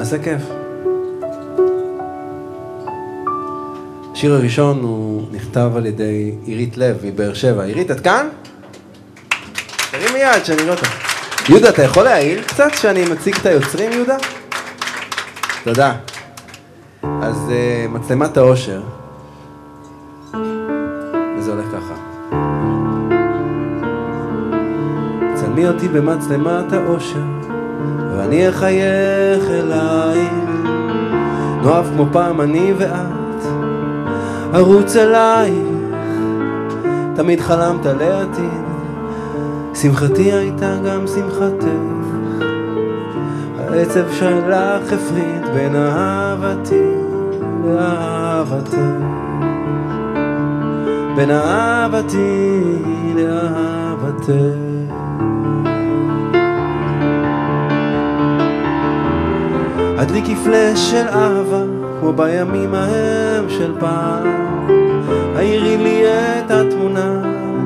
ונעשה כיף. השיר הראשון הוא נכתב על ידי עירית לב מבאר שבע. עירית, את כאן? תרימי יד שאני אראה אותך. יהודה, אתה יכול להעיר קצת שאני מציג את היוצרים, יהודה? תודה. אז uh, מצלמת האושר, וזה הולך ככה. צלמי אותי במצלמת האושר, ואני אחייך אלייך. נאהב כמו פעם אני ואת, ארוץ אלייך. תמיד חלמת לעתיד, שמחתי הייתה גם שמחתך. העצב שלך הפריד בין אהבתי לאהבתך. בין אהבתי לאהבתך. הדליקי פלאש של אהבה, כמו בימים ההם של פעם. העירי לי את התמונה,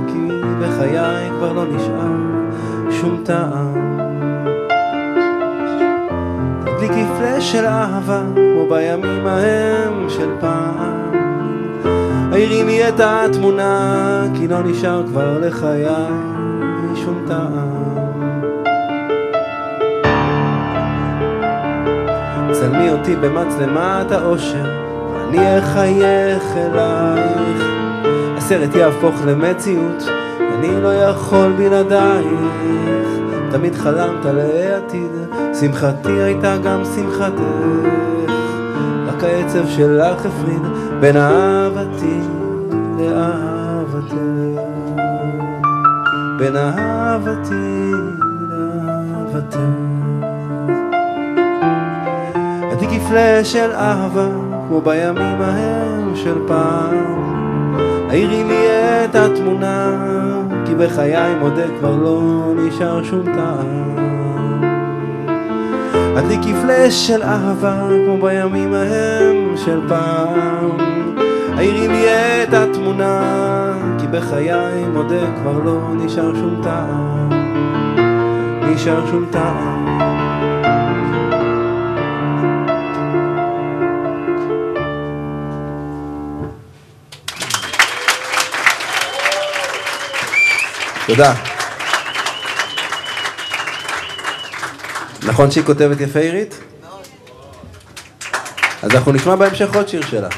כי בחיי כבר לא נשאר שום טעם. תדליקי פלאש של אהבה, כמו בימים ההם של פעם. העירי לי את התמונה, כי לא נשאר כבר לחיי שום טעם. צלמי אותי במצלמת האושר, ואני אחייך אלייך. הסרט יהפוך למציאות, אני לא יכול בלעדייך. תמיד חלמת לעתיד, שמחתי הייתה גם שמחתך. רק העצב שלך הפריד בין אהבתי לאהבתך. בין אהבתי לאהבתך. פלאש של אהבה, כמו בימים ההם של פעם. העירי לי את התמונה, כי בחיי מודה כבר לא נשאר שום טעם. הדליקי פלאש של אהבה, כמו בימים ההם של פעם. העירי לי את התמונה, כי בחיי מודה כבר לא נשאר שום טעם. נשאר שום טעם. תודה. נכון שהיא כותבת יפה עירית? אז אנחנו נשמע בהמשך עוד שיר שלה.